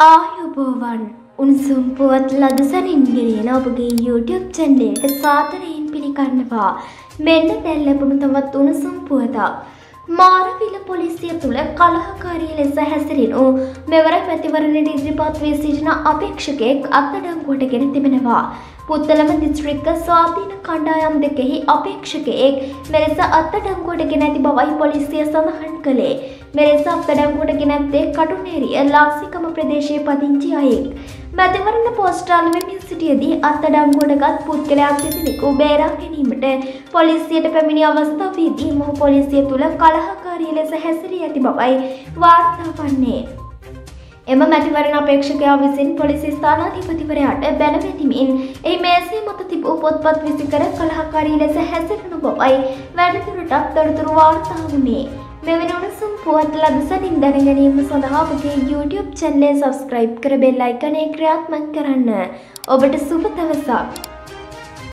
ආයුබෝවන් උණුසුම් පුවත් ලදසනින් ගෙනෙන ඔබගේ YouTube චැනලයට සාදරයෙන් පිළිගන්නවා. මෙන්න දැන් ලැබුණු තවත් උණුසුම් පුවතක්. මාරවිල පොලිසිය තුළ කලහකාරී ලෙස හැසිරෙනු මෙවර මැතිවරණයට ඉදිරිපත් වී සිටින අපේක්ෂකයෙක් අත්අඩංගුවට ගෙන තිබෙනවා. පුත්තලම දිස්ත්‍රික්ක ස්වාධීන කණ්ඩායම් දෙකෙහි අපේක්ෂකයෙක් මෙලෙස අත්අඩංගුවට ගෙන ඇති බවයි පොලිසිය සඳහන් කළේ. මෙලෙස අත්අඩංගුවට ගෙන ඇත්තේ කටුනේරිය ලාසිකම ප්‍රදේශයේ පදිංචි අයෙක්. මැතිවරණ පෝස්ටාල වෙමින් සිටියදී අත්අඩංගුවටගත් පුද්ගලයන් දෙදෙනෙකු බේරා ගැනීමට පොලිසියට පැමිණි අවස්ථාවේදී මොහු පොලිසිය තුළ කලහකාරී ලෙස හැසිරී ඇති බවයි වාර්තා වන්නේ. එම මැතිවරණ අපේක්ෂකයා විසින් පොලිසි ස්ථානාධිපතිවරයාට බැනවැතිමින් එහි මේසේ මත තිබූ පොත්පත් විසිකර කලහකාරී ලෙස හැසිරෙනු බවයි වැඩිදුරටත් තොරතුරු වාර්තා වුණේ. මෙවැනි උණුසුම් පුවත් ලදසනින් දැනගැනීම සඳහා අපගේ YouTube චැනලය සබස්ක්‍රයිබ් කර බෙල් අයිකනය ක්‍රියාත්මක කරන්න. ඔබට සුබ දවසක්.